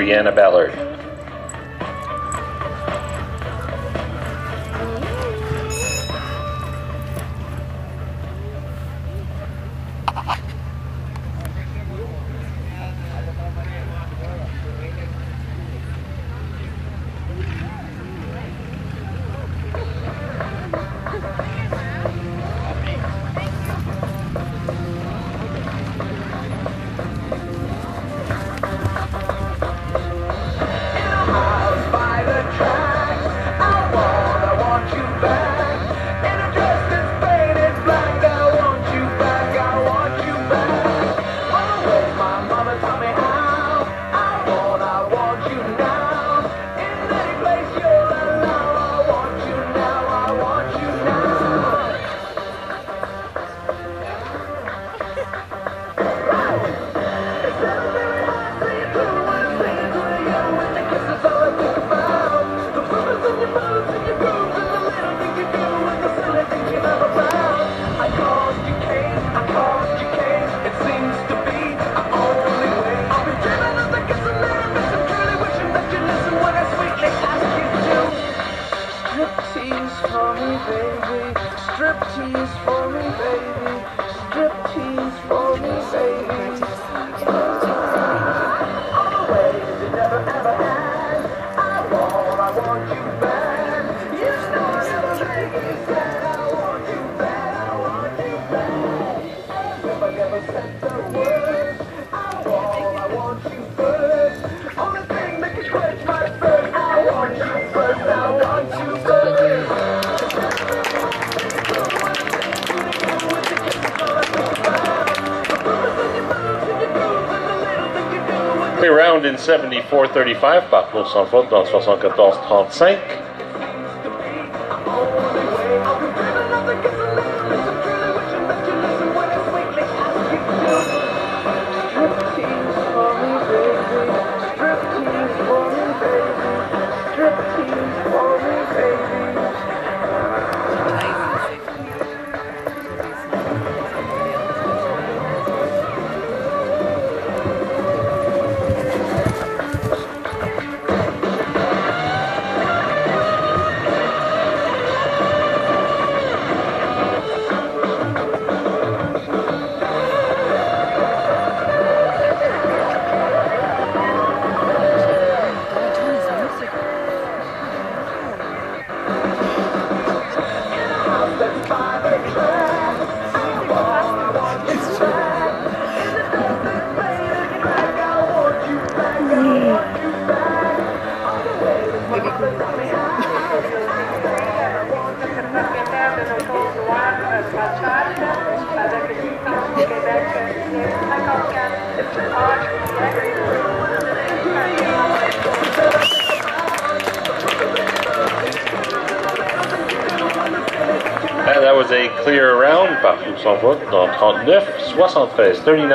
Brianna Ballard. honey, baby, striptease for Round in 74-35 par course en faute dans 74-35. that was a clear round, partout 100 votes, dans 39, 76, 39.